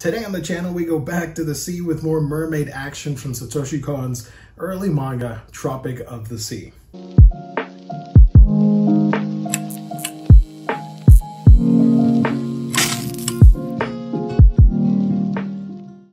Today on the channel, we go back to the sea with more mermaid action from Satoshi Kon's early manga, Tropic of the Sea.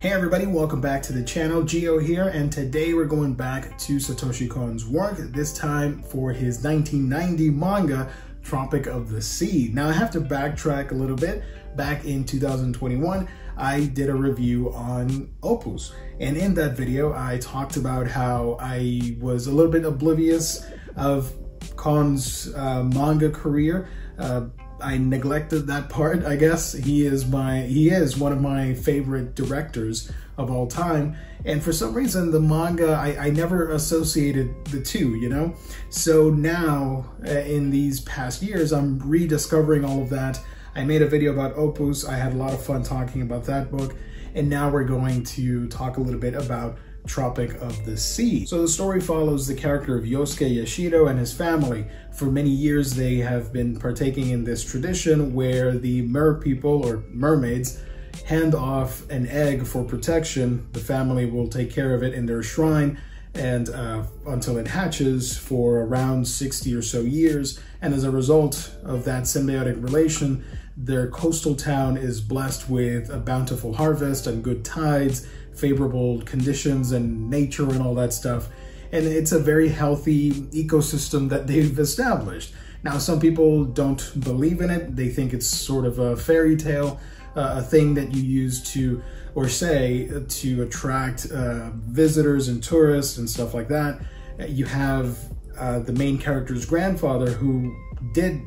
Hey everybody, welcome back to the channel. Gio here, and today we're going back to Satoshi Kon's work, this time for his 1990 manga, Tropic of the Sea. Now I have to backtrack a little bit. Back in 2021, I did a review on Opus. And in that video, I talked about how I was a little bit oblivious of Kon's uh, manga career. Uh, I neglected that part, I guess. He is my he is one of my favorite directors of all time. And for some reason, the manga, I, I never associated the two, you know? So now, uh, in these past years, I'm rediscovering all of that I made a video about Opus. I had a lot of fun talking about that book. And now we're going to talk a little bit about Tropic of the Sea. So the story follows the character of Yosuke Yashiro and his family. For many years, they have been partaking in this tradition where the mer people or mermaids hand off an egg for protection. The family will take care of it in their shrine and uh, until it hatches for around 60 or so years. And as a result of that symbiotic relation, their coastal town is blessed with a bountiful harvest and good tides, favorable conditions and nature and all that stuff. And it's a very healthy ecosystem that they've established. Now, some people don't believe in it. They think it's sort of a fairy tale, uh, a thing that you use to, or say, to attract uh, visitors and tourists and stuff like that. You have uh, the main character's grandfather who did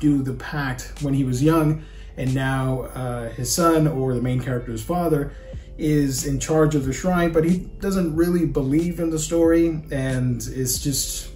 do the pact when he was young, and now uh, his son or the main character's father is in charge of the shrine, but he doesn't really believe in the story and is just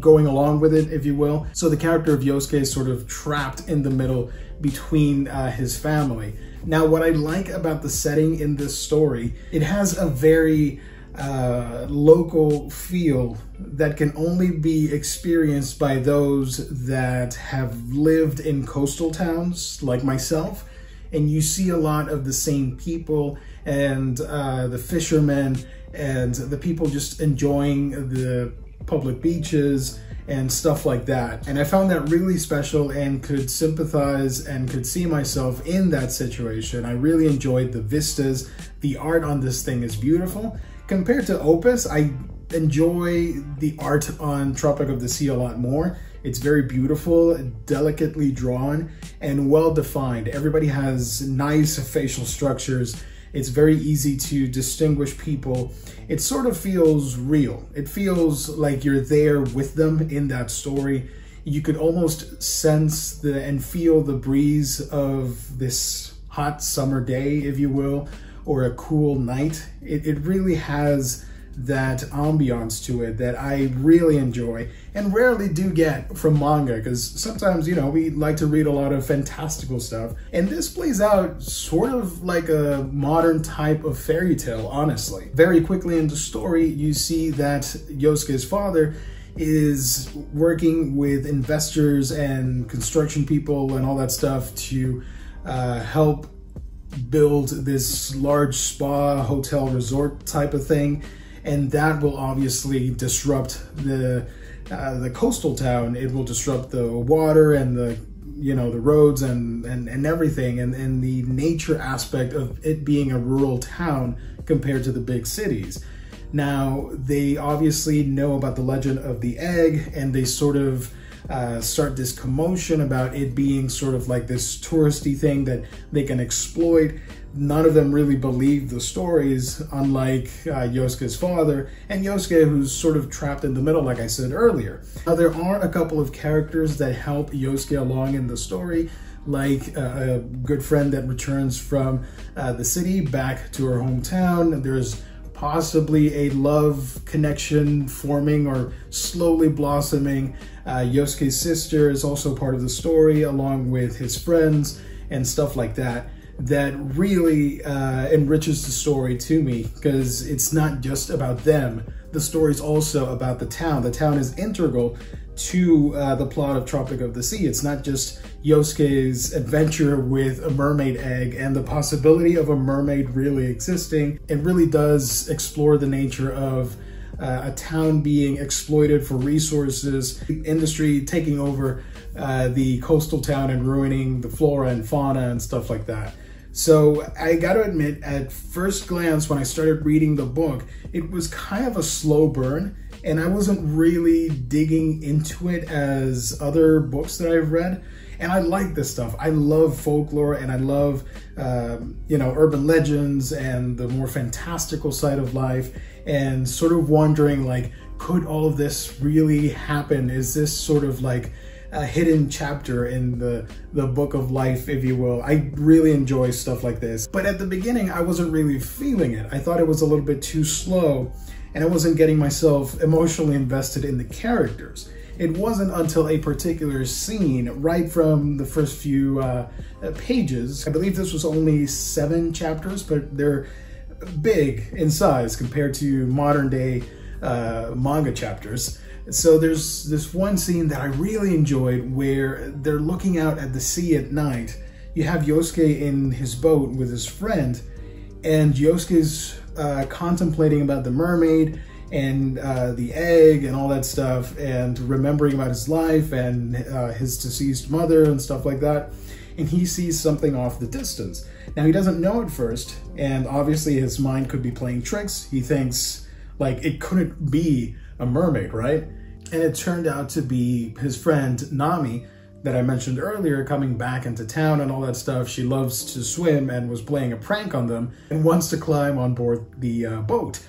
going along with it, if you will. So the character of Yosuke is sort of trapped in the middle between uh, his family. Now, what I like about the setting in this story, it has a very uh, local feel that can only be experienced by those that have lived in coastal towns like myself. And you see a lot of the same people and uh, the fishermen and the people just enjoying the public beaches and stuff like that. And I found that really special and could sympathize and could see myself in that situation. I really enjoyed the vistas. The art on this thing is beautiful. Compared to Opus, I enjoy the art on Tropic of the Sea a lot more. It's very beautiful, delicately drawn, and well defined. Everybody has nice facial structures. It's very easy to distinguish people. It sort of feels real. It feels like you're there with them in that story. You could almost sense the and feel the breeze of this hot summer day, if you will, or a cool night. It, it really has that ambiance to it that I really enjoy and rarely do get from manga because sometimes, you know, we like to read a lot of fantastical stuff. And this plays out sort of like a modern type of fairy tale, honestly. Very quickly in the story, you see that Yosuke's father is working with investors and construction people and all that stuff to uh, help build this large spa hotel resort type of thing and that will obviously disrupt the uh, the coastal town. It will disrupt the water and the you know the roads and and, and everything and, and the nature aspect of it being a rural town compared to the big cities. Now they obviously know about the legend of the egg and they sort of uh, start this commotion about it being sort of like this touristy thing that they can exploit. None of them really believe the stories, unlike uh, Yosuke's father, and Yosuke, who's sort of trapped in the middle, like I said earlier. Now, there are a couple of characters that help Yosuke along in the story, like uh, a good friend that returns from uh, the city back to her hometown. There's possibly a love connection forming or slowly blossoming. Uh, Yosuke's sister is also part of the story, along with his friends and stuff like that. That really uh, enriches the story to me because it's not just about them. The story is also about the town. The town is integral to uh, the plot of Tropic of the Sea. It's not just Yosuke's adventure with a mermaid egg and the possibility of a mermaid really existing. It really does explore the nature of uh, a town being exploited for resources, industry taking over uh, the coastal town and ruining the flora and fauna and stuff like that. So I got to admit, at first glance, when I started reading the book, it was kind of a slow burn and I wasn't really digging into it as other books that I've read. And I like this stuff. I love folklore and I love, um, you know, urban legends and the more fantastical side of life and sort of wondering like, could all of this really happen? Is this sort of like a hidden chapter in the, the book of life, if you will. I really enjoy stuff like this. But at the beginning, I wasn't really feeling it. I thought it was a little bit too slow and I wasn't getting myself emotionally invested in the characters. It wasn't until a particular scene, right from the first few uh, pages, I believe this was only seven chapters, but they're big in size compared to modern day uh, manga chapters. So there's this one scene that I really enjoyed where they're looking out at the sea at night. You have Yosuke in his boat with his friend, and Yosuke's uh, contemplating about the mermaid and uh, the egg and all that stuff, and remembering about his life and uh, his deceased mother and stuff like that. And he sees something off the distance. Now he doesn't know at first, and obviously his mind could be playing tricks. He thinks like it couldn't be a mermaid, right? And it turned out to be his friend Nami that I mentioned earlier coming back into town and all that stuff. She loves to swim and was playing a prank on them and wants to climb on board the uh, boat.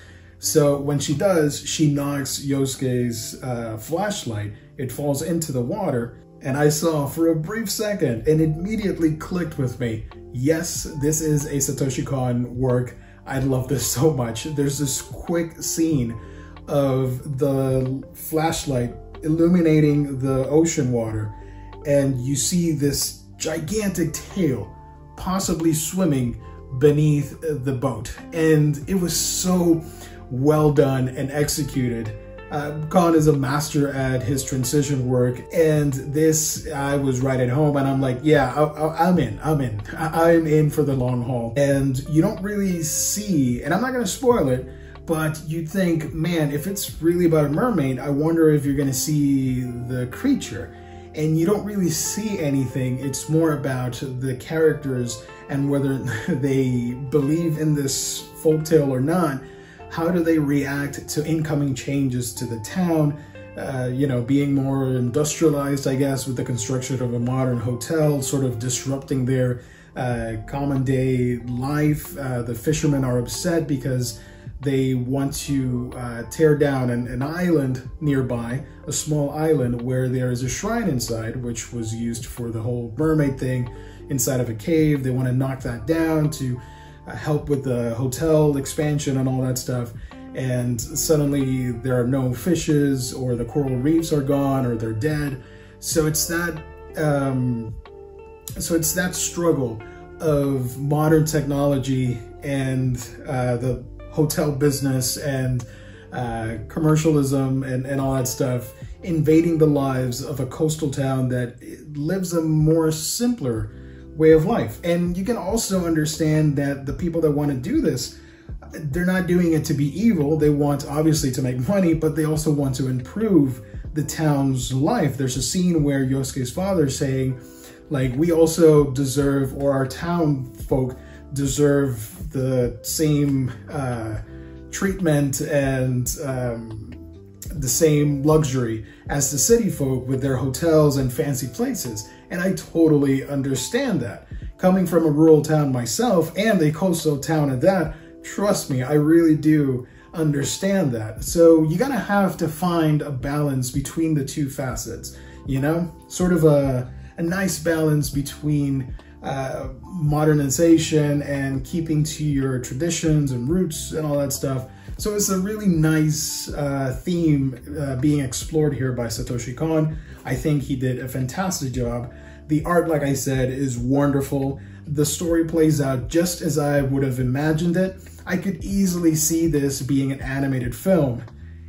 So when she does, she knocks Yosuke's uh, flashlight. It falls into the water and I saw for a brief second and immediately clicked with me. Yes, this is a Satoshi Kon work. I love this so much. There's this quick scene of the flashlight illuminating the ocean water and you see this gigantic tail possibly swimming beneath the boat. And it was so well done and executed. Uh, Kon is a master at his transition work, and this I was right at home, and I'm like, yeah, I, am in, I'm in, I, I'm in for the long haul. And you don't really see, and I'm not gonna spoil it, but you'd think, man, if it's really about a mermaid, I wonder if you're gonna see the creature and you don't really see anything. It's more about the characters and whether they believe in this folktale or not. How do they react to incoming changes to the town? Uh, you know, being more industrialized, I guess, with the construction of a modern hotel, sort of disrupting their uh, common day life. Uh, the fishermen are upset because they want to uh, tear down an, an, island nearby, a small island where there is a shrine inside, which was used for the whole mermaid thing inside of a cave. They want to knock that down to help with the hotel expansion and all that stuff. And suddenly there are no fishes or the coral reefs are gone or they're dead. So it's that, um, so it's that struggle of modern technology and uh, the hotel business and uh, commercialism and, and all that stuff invading the lives of a coastal town that lives a more simpler way of life. And you can also understand that the people that want to do this, they're not doing it to be evil. They want obviously to make money, but they also want to improve the town's life. There's a scene where Yosuke's father is saying, like, we also deserve, or our town folk deserve the same uh, treatment and um, the same luxury as the city folk with their hotels and fancy places. And I totally understand that. Coming from a rural town myself and a coastal town at that, trust me, I really do understand that. So you gotta have to find a balance between the two facets, you know? Sort of a, a nice balance between uh, modernization and keeping to your traditions and roots and all that stuff. So it's a really nice uh, theme uh, being explored here by Satoshi Kon. I think he did a fantastic job. The art, like I said, is wonderful. The story plays out just as I would have imagined it. I could easily see this being an animated film.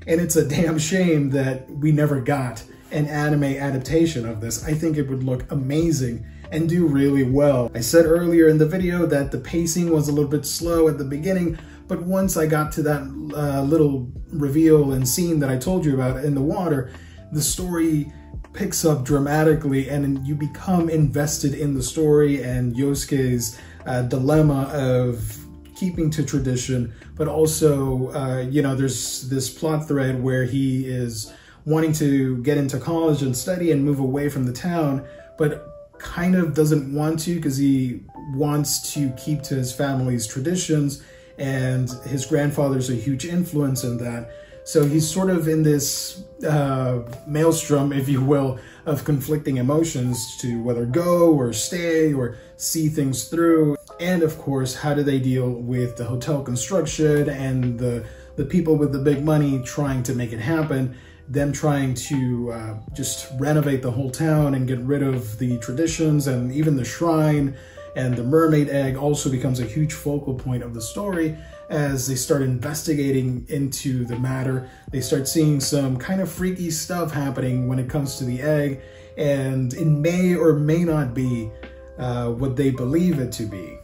And it's a damn shame that we never got an anime adaptation of this. I think it would look amazing and do really well. I said earlier in the video that the pacing was a little bit slow at the beginning, but once I got to that uh, little reveal and scene that I told you about in the water, the story picks up dramatically and you become invested in the story and Yosuke's uh, dilemma of keeping to tradition, but also, uh, you know, there's this plot thread where he is wanting to get into college and study and move away from the town, but kind of doesn't want to because he wants to keep to his family's traditions and his grandfather's a huge influence in that. So he's sort of in this uh, maelstrom, if you will, of conflicting emotions to whether go or stay or see things through. And of course, how do they deal with the hotel construction and the, the people with the big money trying to make it happen, them trying to uh, just renovate the whole town and get rid of the traditions and even the shrine and the mermaid egg also becomes a huge focal point of the story as they start investigating into the matter. They start seeing some kind of freaky stuff happening when it comes to the egg, and it may or may not be uh, what they believe it to be.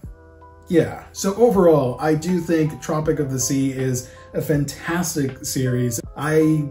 Yeah, so overall, I do think Tropic of the Sea is a fantastic series. I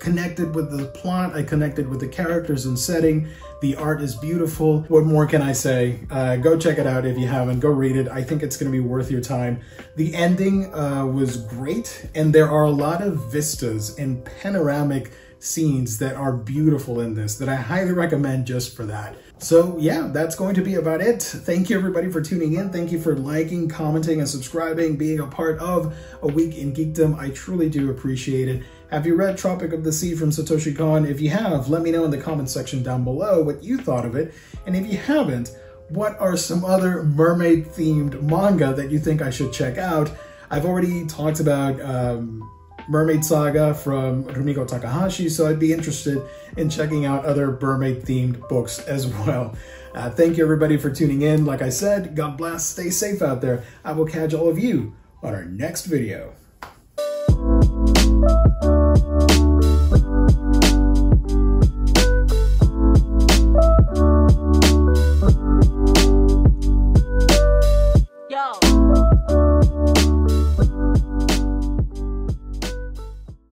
connected with the plot, I connected with the characters and setting. The art is beautiful. What more can I say? Uh, go check it out if you haven't. Go read it. I think it's going to be worth your time. The ending uh, was great, and there are a lot of vistas and panoramic scenes that are beautiful in this that I highly recommend just for that. So yeah, that's going to be about it. Thank you everybody for tuning in. Thank you for liking, commenting, and subscribing, being a part of A Week in Geekdom. I truly do appreciate it. Have you read Tropic of the Sea from Satoshi Kon? If you have, let me know in the comment section down below what you thought of it. And if you haven't, what are some other mermaid themed manga that you think I should check out? I've already talked about um, Mermaid Saga from Rumiko Takahashi, so I'd be interested in checking out other mermaid-themed books as well. Uh, thank you everybody for tuning in. Like I said, God bless, stay safe out there. I will catch all of you on our next video. Thank you.